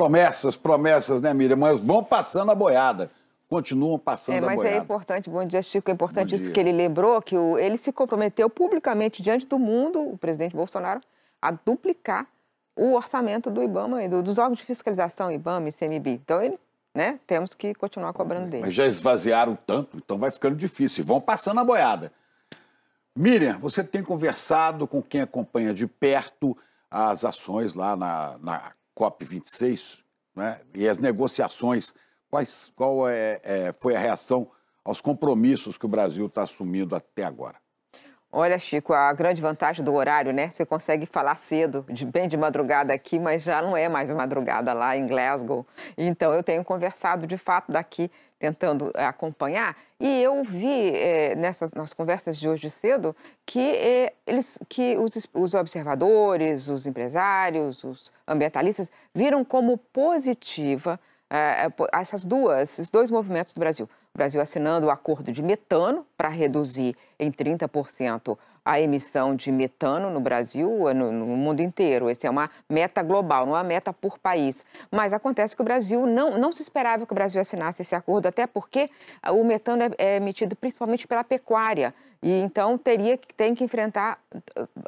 Promessas, promessas, né, Miriam? Mas vão passando a boiada. Continuam passando é, a boiada. Mas é importante, bom dia, Chico, é importante isso que ele lembrou, que o, ele se comprometeu publicamente diante do mundo, o presidente Bolsonaro, a duplicar o orçamento do IBAMA e do, dos órgãos de fiscalização, IBAMA e CMB. Então, ele, né, temos que continuar cobrando dele. Mas já esvaziaram tanto, então vai ficando difícil. Vão passando a boiada. Miriam, você tem conversado com quem acompanha de perto as ações lá na, na COP26 né, e as negociações. Quais, qual é, é, foi a reação aos compromissos que o Brasil está assumindo até agora? Olha, Chico, a grande vantagem do horário, né? Você consegue falar cedo, de bem de madrugada aqui, mas já não é mais madrugada lá em Glasgow. Então, eu tenho conversado de fato daqui, tentando eh, acompanhar, e eu vi é, nessas nas conversas de hoje cedo que, é, eles, que os, os observadores, os empresários, os ambientalistas viram como positiva essas duas, esses dois movimentos do Brasil. O Brasil assinando o acordo de metano para reduzir em 30% a emissão de metano no Brasil, no, no, mundo inteiro. Essa é uma meta global, não é uma meta por país. Mas acontece que o Brasil não, não se esperava que o Brasil assinasse esse acordo, até porque o metano é, é emitido principalmente pela pecuária. E então teria que tem que enfrentar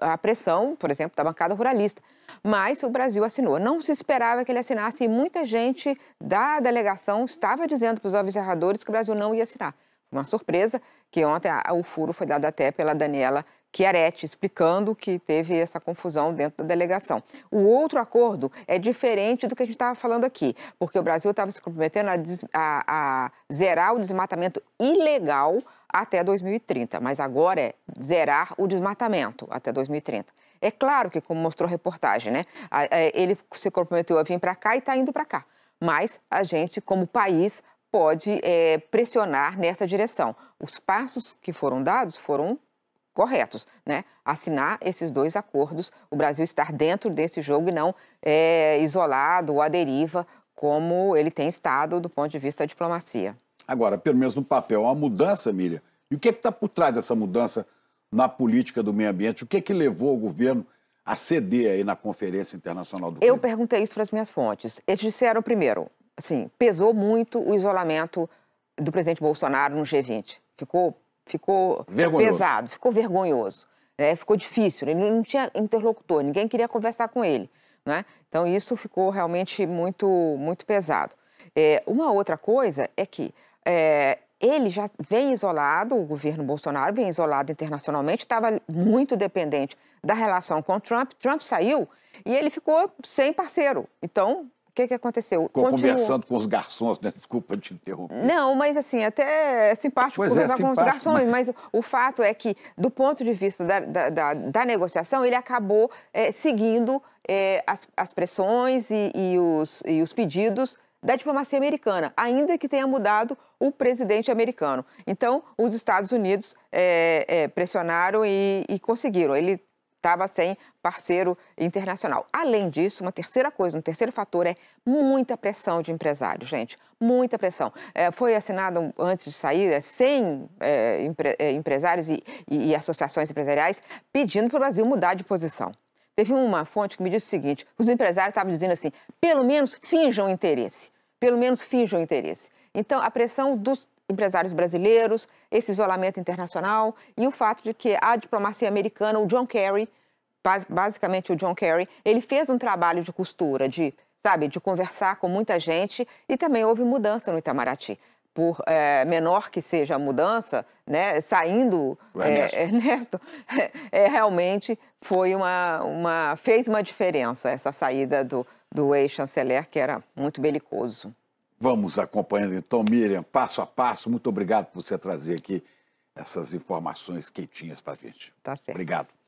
ah, a pressão, por exemplo, da bancada ruralista. Mas o Brasil assinou. Não se esperava que ele assinasse e muita gente da delegação estava dizendo para os observadores que o Brasil não ia assinar. Uma surpresa que ontem o furo foi dado até pela Daniela Chiaretti, explicando que teve essa confusão dentro da delegação. O outro acordo é diferente do que a gente estava falando aqui, porque o Brasil estava se comprometendo a, a, a zerar o desmatamento ilegal até 2030, mas agora é zerar o desmatamento até 2030. É claro que, como mostrou a reportagem, né, ele se comprometeu a vir para cá e está indo para cá. Mas a gente, como país, pode é, pressionar nessa direção. Os passos que foram dados foram corretos, né? Assinar esses dois acordos, o Brasil estar dentro desse jogo e não é, isolado ou à deriva, como ele tem estado do ponto de vista da diplomacia. Agora, pelo menos no papel, uma mudança, Miriam. E o que é está por trás dessa mudança na política do meio ambiente? O que é que levou o governo a ceder aí na Conferência Internacional do Eu perguntei isso para as minhas fontes. Eles disseram, primeiro, assim, pesou muito o isolamento do presidente Bolsonaro no G20. Ficou, ficou pesado, ficou vergonhoso. Né? Ficou difícil, ele não tinha interlocutor, ninguém queria conversar com ele. Né? Então, isso ficou realmente muito, muito pesado. É, uma outra coisa é que é, ele já vem isolado, o governo Bolsonaro vem isolado internacionalmente, estava muito dependente da relação com Trump. Trump saiu e ele ficou sem parceiro. Então, o que, que aconteceu? Ficou conversando com os garçons, né? Desculpa te interromper. Não, mas assim, até é simpático pois é, conversar é, com os garçons, mas... mas... o fato é que, do ponto de vista da, da, da, da negociação, ele acabou é, seguindo é, as, as pressões e, e, os, e os pedidos da diplomacia americana, ainda que tenha mudado o presidente americano. Então, os Estados Unidos é, é, pressionaram e, e conseguiram. Ele estava sem parceiro internacional. Além disso, uma terceira coisa, um terceiro fator é muita pressão de empresários, gente, muita pressão. É, foi assinado antes de sair é, 100 é, empre, é, empresários e, e, e associações empresariais pedindo para o Brasil mudar de posição. Teve uma fonte que me disse o seguinte: os empresários estavam dizendo assim, pelo menos finjam interesse, pelo menos finjam interesse. Então, a pressão dos empresários brasileiros, esse isolamento internacional e o fato de que a diplomacia americana, o John Kerry, basicamente o John Kerry, ele fez um trabalho de costura, de, sabe, de conversar com muita gente e também houve mudança no Itamaraty. Por é, menor que seja a mudança, né, saindo é, Ernesto, é, realmente foi uma, uma, fez uma diferença essa saída do, do ex-chanceler, que era muito belicoso. Vamos acompanhando então, Miriam, passo a passo. Muito obrigado por você trazer aqui essas informações quentinhas para a gente. Tá certo. Obrigado.